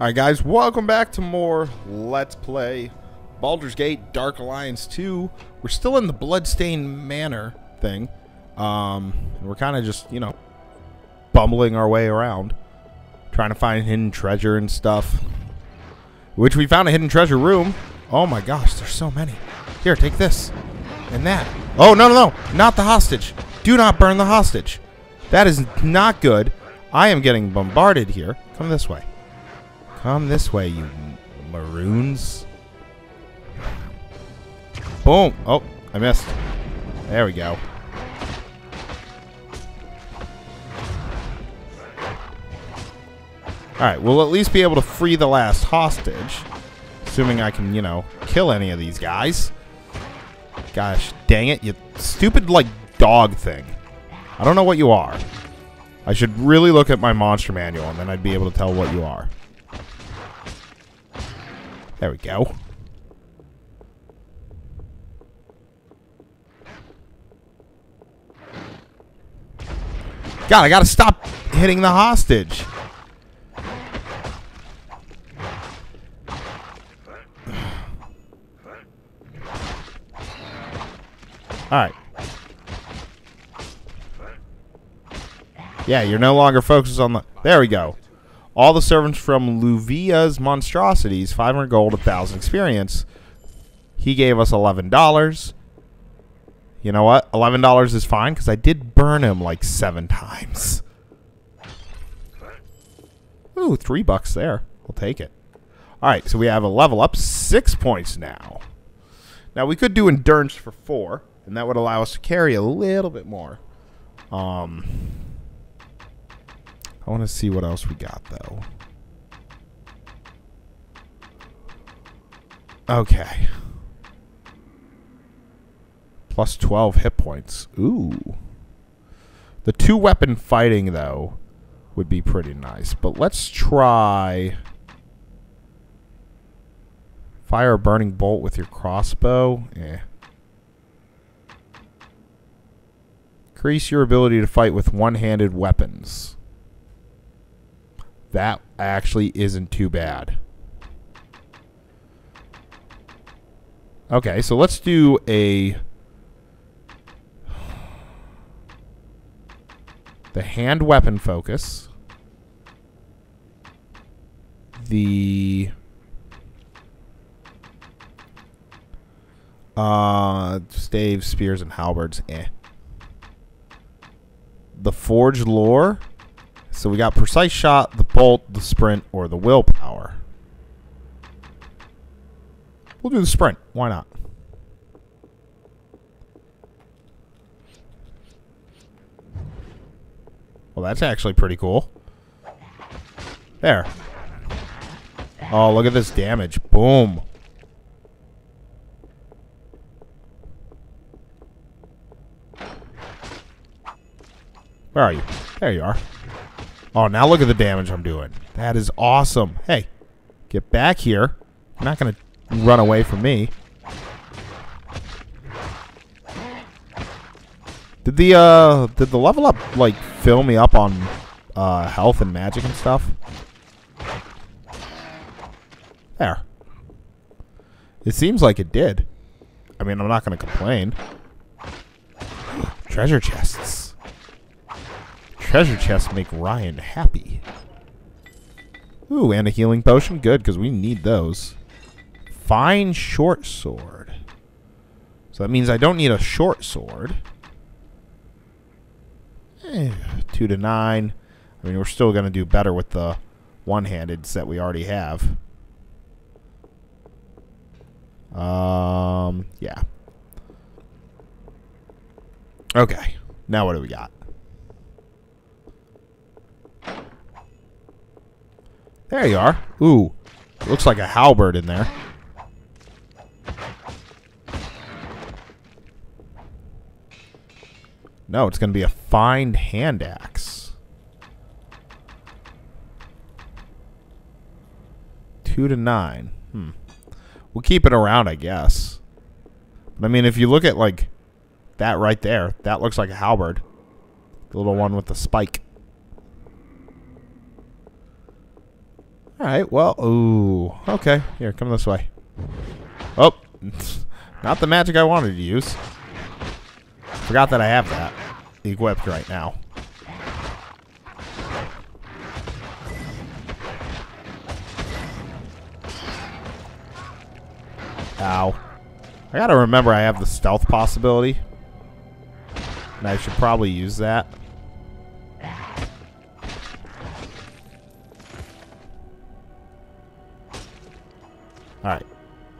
Alright guys, welcome back to more Let's Play Baldur's Gate Dark Alliance 2. We're still in the Bloodstained Manor thing. Um, we're kind of just, you know, bumbling our way around. Trying to find hidden treasure and stuff. Which we found a hidden treasure room. Oh my gosh, there's so many. Here, take this. And that. Oh, no, no, no. Not the hostage. Do not burn the hostage. That is not good. I am getting bombarded here. Come this way. Come this way, you maroons. Boom. Oh, I missed. There we go. Alright, we'll at least be able to free the last hostage. Assuming I can, you know, kill any of these guys. Gosh, dang it, you stupid, like, dog thing. I don't know what you are. I should really look at my monster manual, and then I'd be able to tell what you are. There we go. God, I gotta stop hitting the hostage. Alright. Yeah, you're no longer focused on the... There we go. All the servants from Luvia's monstrosities, 500 gold, 1,000 experience. He gave us $11. You know what? $11 is fine because I did burn him like seven times. Ooh, three bucks there. We'll take it. All right, so we have a level up, six points now. Now, we could do endurance for four, and that would allow us to carry a little bit more. Um... I want to see what else we got, though. Okay. Plus 12 hit points. Ooh. The two weapon fighting, though, would be pretty nice. But let's try... Fire a burning bolt with your crossbow. Eh. Increase your ability to fight with one-handed weapons. That actually isn't too bad. Okay, so let's do a... The hand weapon focus. The... Uh, staves, spears, and halberds. Eh. The forged lore. So we got precise shot, the bolt, the sprint, or the willpower. We'll do the sprint. Why not? Well, that's actually pretty cool. There. Oh, look at this damage. Boom. Where are you? There you are. Oh, now look at the damage I'm doing. That is awesome. Hey, get back here. You're not going to run away from me. Did the uh did the level up like fill me up on uh health and magic and stuff? There. It seems like it did. I mean, I'm not going to complain. Treasure chests treasure chests make Ryan happy. Ooh, and a healing potion. Good, because we need those. Fine short sword. So that means I don't need a short sword. Eh, two to nine. I mean, we're still going to do better with the one-handed set we already have. Um, yeah. Okay. Now what do we got? There you are. Ooh. Looks like a halberd in there. No, it's going to be a fine hand axe. Two to nine. Hmm. We'll keep it around, I guess. But I mean, if you look at, like, that right there, that looks like a halberd. The little one with the spike. Alright, well, ooh. Okay, here, come this way. Oh, not the magic I wanted to use. Forgot that I have that equipped right now. Ow. I gotta remember I have the stealth possibility. And I should probably use that.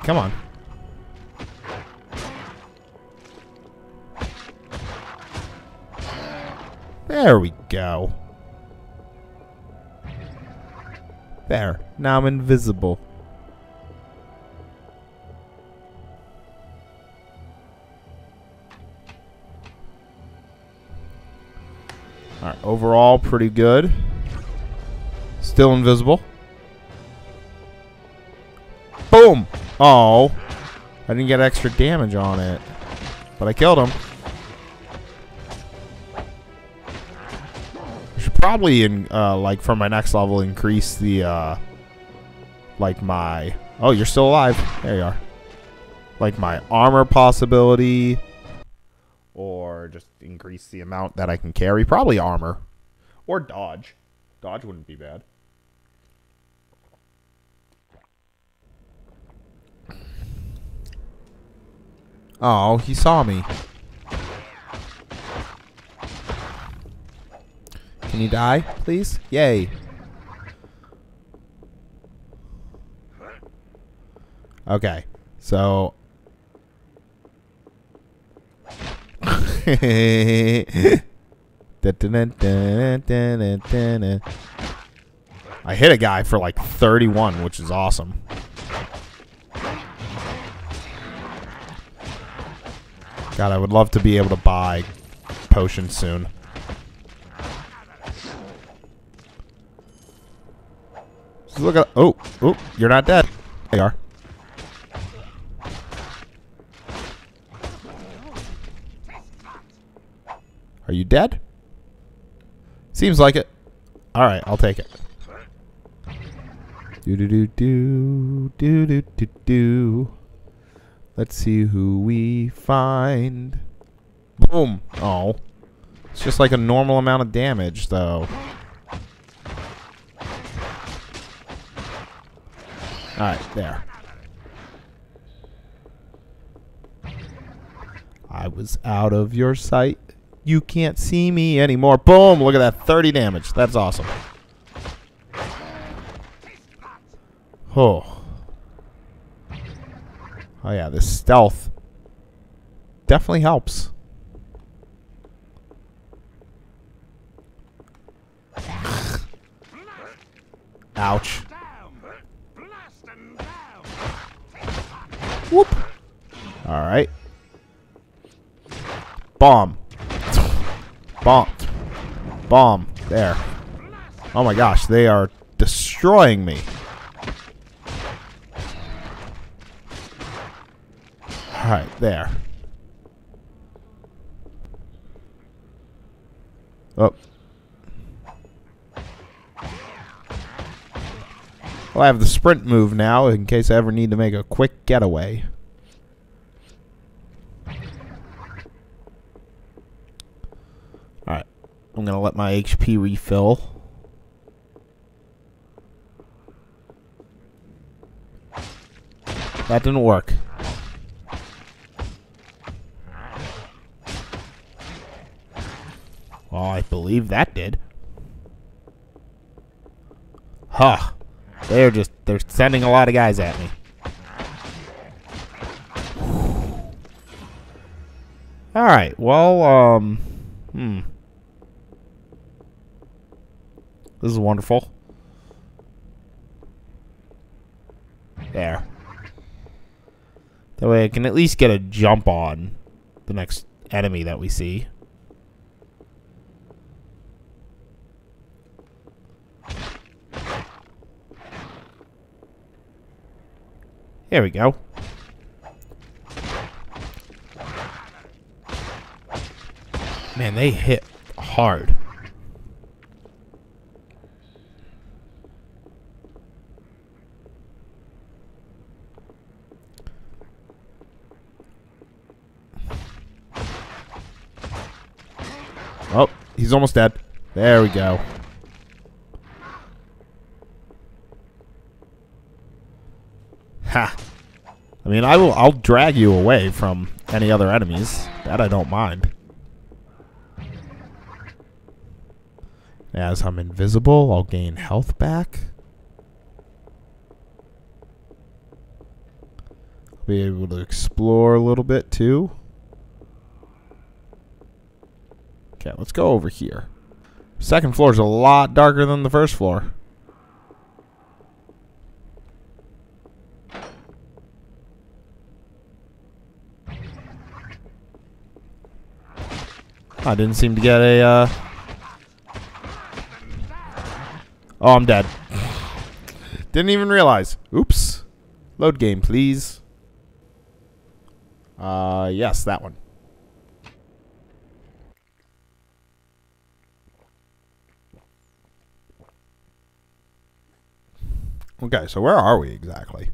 Come on. There we go. There. Now I'm invisible. Alright, overall pretty good. Still invisible. Oh. I didn't get extra damage on it. But I killed him. I should probably, in, uh, like, for my next level, increase the, uh, like, my... Oh, you're still alive. There you are. Like, my armor possibility. Or just increase the amount that I can carry. Probably armor. Or dodge. Dodge wouldn't be bad. Oh, he saw me. Can you die, please? Yay. Okay, so... I hit a guy for like 31, which is awesome. God, I would love to be able to buy potions soon. Look at oh oh you're not dead. They are. Are you dead? Seems like it. All right, I'll take it. Do do do do do do do do. Let's see who we find. Boom. Oh. It's just like a normal amount of damage, though. Alright, there. I was out of your sight. You can't see me anymore. Boom! Look at that. 30 damage. That's awesome. Oh. Oh yeah, this stealth definitely helps. Ouch. Whoop. All right. Bomb. Bomb. Bomb. There. Oh my gosh, they are destroying me. Alright, there. Oh. Well, I have the sprint move now in case I ever need to make a quick getaway. Alright. I'm going to let my HP refill. That didn't work. Believe that did. Huh. They're just, they're sending a lot of guys at me. Alright, well, um, hmm. This is wonderful. There. That way I can at least get a jump on the next enemy that we see. There we go. Man, they hit hard. Oh, he's almost dead. There we go. I mean, I will. I'll drag you away from any other enemies. That I don't mind. As I'm invisible, I'll gain health back. Be able to explore a little bit too. Okay, let's go over here. Second floor is a lot darker than the first floor. I didn't seem to get a, uh... Oh, I'm dead. didn't even realize. Oops. Load game, please. Uh, yes, that one. Okay, so where are we exactly?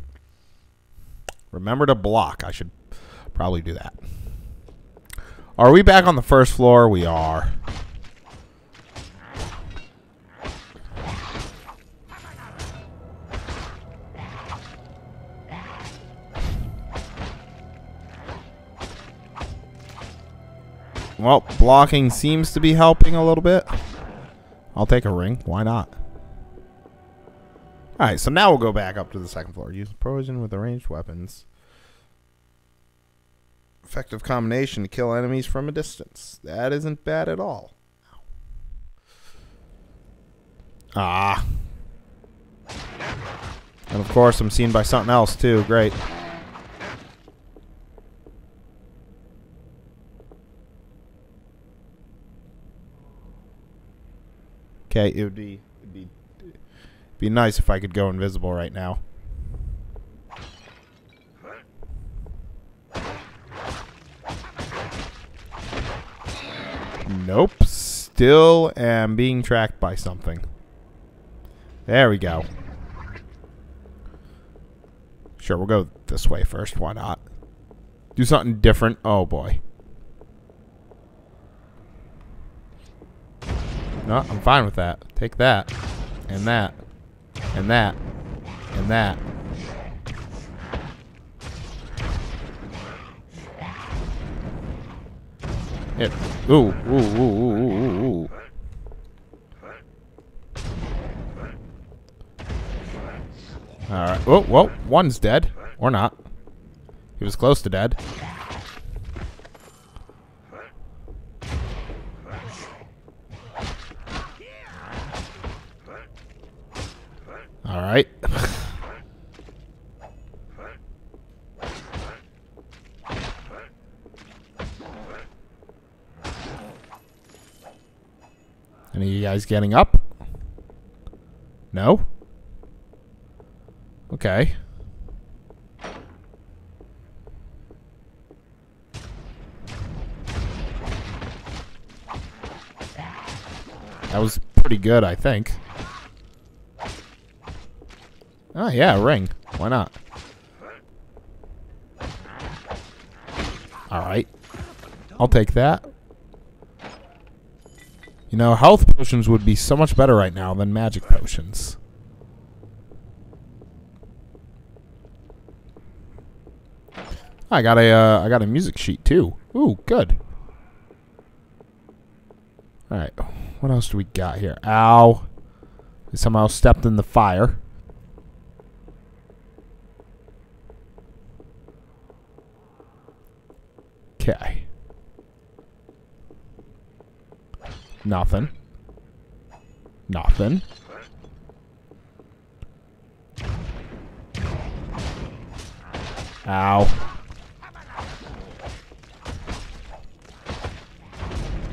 Remember to block. I should probably do that. Are we back on the first floor? We are. Well, blocking seems to be helping a little bit. I'll take a ring. Why not? Alright, so now we'll go back up to the second floor. Use poison with ranged weapons. Effective combination to kill enemies from a distance. That isn't bad at all. Ah. And of course, I'm seen by something else too. Great. Okay, it would be it'd be it'd be nice if I could go invisible right now. Nope. Still am being tracked by something. There we go. Sure, we'll go this way first. Why not? Do something different. Oh, boy. No, I'm fine with that. Take that. And that. And that. And that. It. Ooh, ooh, ooh, ooh, ooh, ooh. Alright. Oh, whoa. One's dead. Or not. He was close to dead. All right. Any of you guys getting up? No? Okay. That was pretty good, I think. Oh, yeah, ring. Why not? Alright. I'll take that. You know, health potions would be so much better right now than magic potions. I got a uh, I got a music sheet too. Ooh, good. All right, what else do we got here? Ow! I somehow stepped in the fire. Okay. Nothing. Nothing. Ow.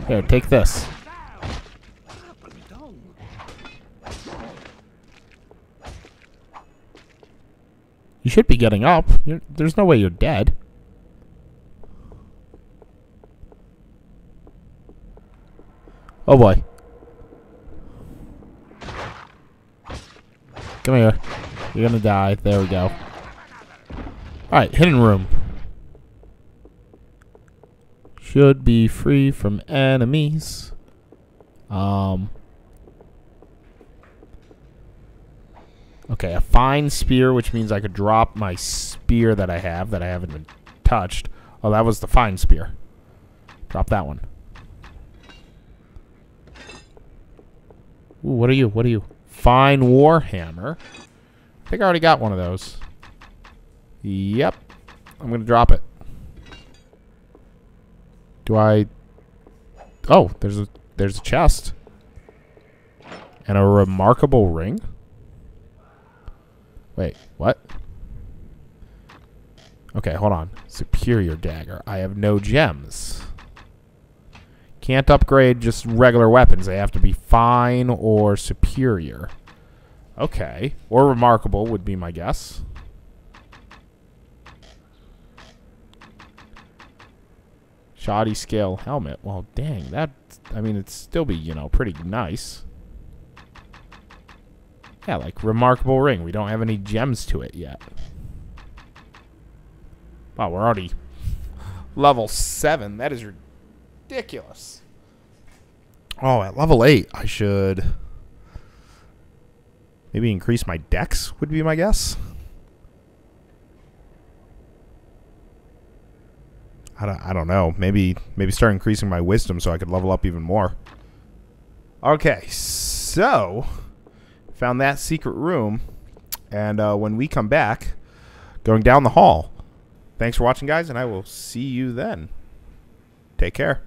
Here, take this. You should be getting up. You're, there's no way you're dead. Oh boy. Come here. You're gonna die. There we go. Alright, hidden room. Should be free from enemies. Um. Okay, a fine spear, which means I could drop my spear that I have that I haven't touched. Oh, that was the fine spear. Drop that one. Ooh, what are you? What are you? Fine Warhammer. I think I already got one of those. Yep. I'm going to drop it. Do I... Oh, there's a there's a chest. And a remarkable ring? Wait, what? Okay, hold on. Superior dagger. I have no gems. Can't upgrade just regular weapons. They have to be fine or superior. Okay. Or remarkable would be my guess. Shoddy scale helmet. Well, dang, that... I mean, it'd still be, you know, pretty nice. Yeah, like remarkable ring. We don't have any gems to it yet. Wow, we're already level 7. That is ridiculous. Oh, at level 8, I should maybe increase my dex would be my guess. I don't, I don't know. Maybe maybe start increasing my wisdom so I could level up even more. Okay, so found that secret room, and uh, when we come back, going down the hall. Thanks for watching, guys, and I will see you then. Take care.